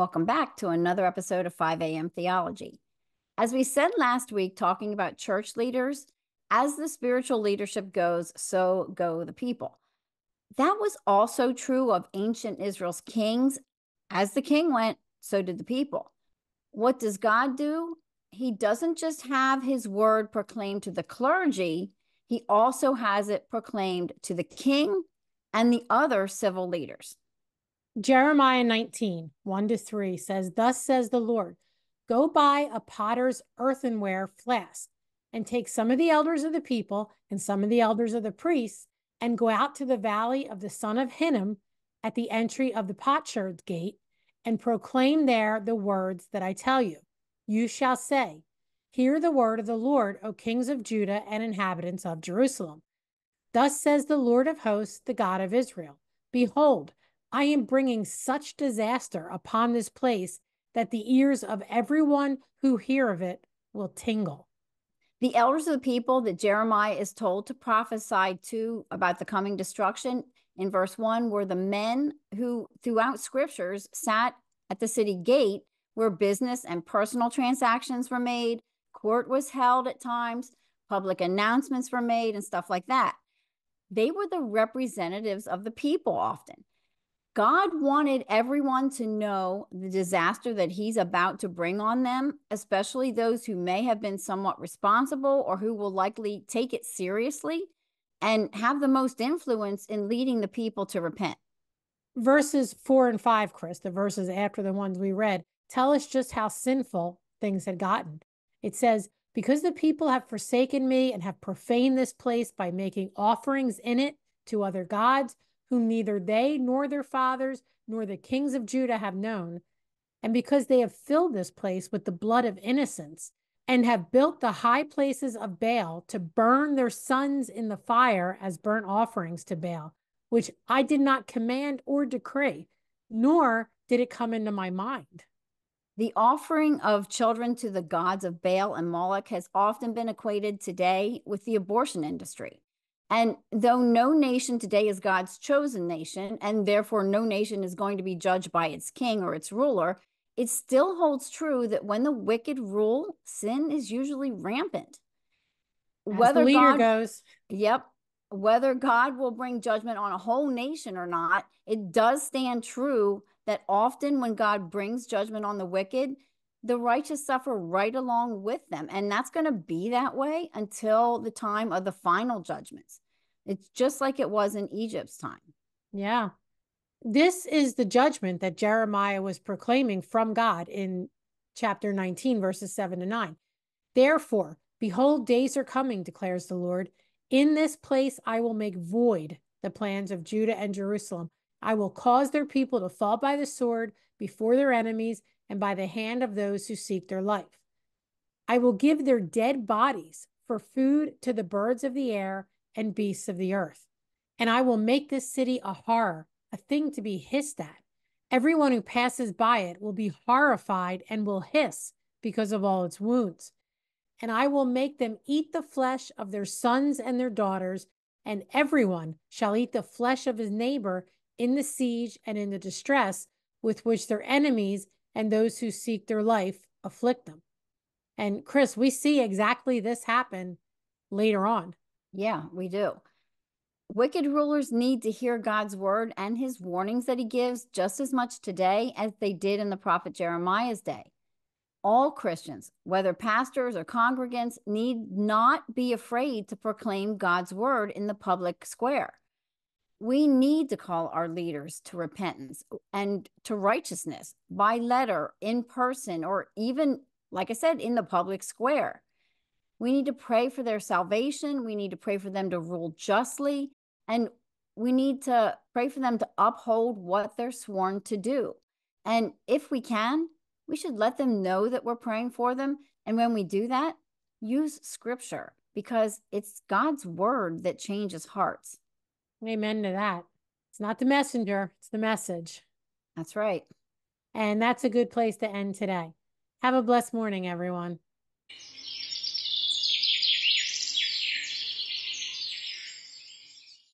Welcome back to another episode of 5 a.m. Theology. As we said last week, talking about church leaders, as the spiritual leadership goes, so go the people. That was also true of ancient Israel's kings. As the king went, so did the people. What does God do? He doesn't just have his word proclaimed to the clergy, he also has it proclaimed to the king and the other civil leaders. Jeremiah 19, 1 to 3 says, Thus says the Lord, go buy a potter's earthenware flask and take some of the elders of the people and some of the elders of the priests and go out to the valley of the son of Hinnom at the entry of the potsherd's gate and proclaim there the words that I tell you. You shall say, Hear the word of the Lord, O kings of Judah and inhabitants of Jerusalem. Thus says the Lord of hosts, the God of Israel Behold, I am bringing such disaster upon this place that the ears of everyone who hear of it will tingle. The elders of the people that Jeremiah is told to prophesy to about the coming destruction in verse 1 were the men who, throughout scriptures, sat at the city gate where business and personal transactions were made, court was held at times, public announcements were made, and stuff like that. They were the representatives of the people often. God wanted everyone to know the disaster that he's about to bring on them, especially those who may have been somewhat responsible or who will likely take it seriously and have the most influence in leading the people to repent. Verses four and five, Chris, the verses after the ones we read, tell us just how sinful things had gotten. It says, Because the people have forsaken me and have profaned this place by making offerings in it to other gods, whom neither they nor their fathers nor the kings of Judah have known, and because they have filled this place with the blood of innocents, and have built the high places of Baal to burn their sons in the fire as burnt offerings to Baal, which I did not command or decree, nor did it come into my mind. The offering of children to the gods of Baal and Moloch has often been equated today with the abortion industry. And though no nation today is God's chosen nation, and therefore no nation is going to be judged by its king or its ruler, it still holds true that when the wicked rule, sin is usually rampant. As whether God, goes. Yep. Whether God will bring judgment on a whole nation or not, it does stand true that often when God brings judgment on the wicked, the righteous suffer right along with them. And that's going to be that way until the time of the final judgments. It's just like it was in Egypt's time. Yeah. This is the judgment that Jeremiah was proclaiming from God in chapter 19, verses 7 to 9. Therefore, behold, days are coming, declares the Lord. In this place I will make void the plans of Judah and Jerusalem. I will cause their people to fall by the sword before their enemies and by the hand of those who seek their life. I will give their dead bodies for food to the birds of the air and beasts of the earth. And I will make this city a horror, a thing to be hissed at. Everyone who passes by it will be horrified and will hiss because of all its wounds. And I will make them eat the flesh of their sons and their daughters, and everyone shall eat the flesh of his neighbor in the siege and in the distress with which their enemies and those who seek their life afflict them. And Chris, we see exactly this happen later on. Yeah, we do. Wicked rulers need to hear God's word and his warnings that he gives just as much today as they did in the prophet Jeremiah's day. All Christians, whether pastors or congregants, need not be afraid to proclaim God's word in the public square we need to call our leaders to repentance and to righteousness by letter, in person, or even, like I said, in the public square. We need to pray for their salvation. We need to pray for them to rule justly. And we need to pray for them to uphold what they're sworn to do. And if we can, we should let them know that we're praying for them. And when we do that, use scripture because it's God's word that changes hearts. Amen to that. It's not the messenger, it's the message. That's right. And that's a good place to end today. Have a blessed morning, everyone.